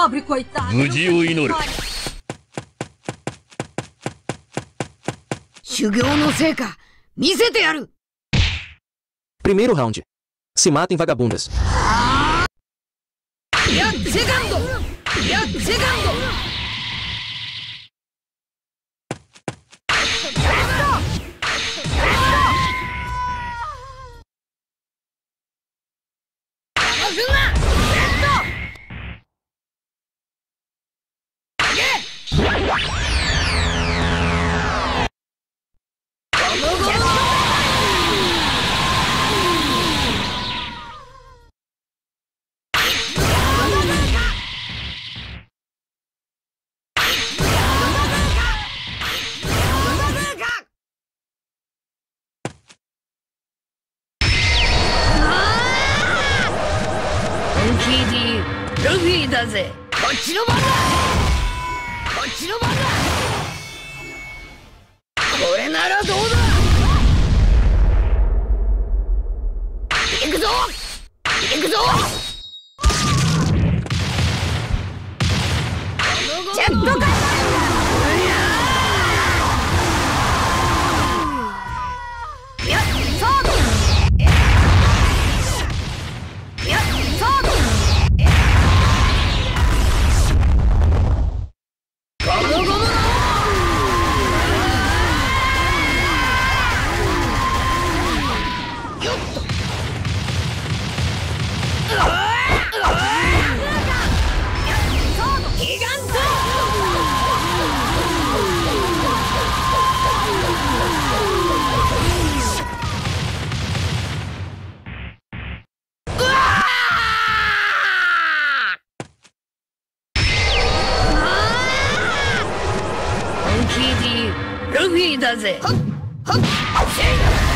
Pobre coitado. 無事を祈る修行の成果、見せてやる Primeiro round. Se matem vagabundas. いや、セルフィだぜ。こっちの番だ！ちの番だこれならどうだ。行くぞ。行くぞ。ルフィだぜはっはっ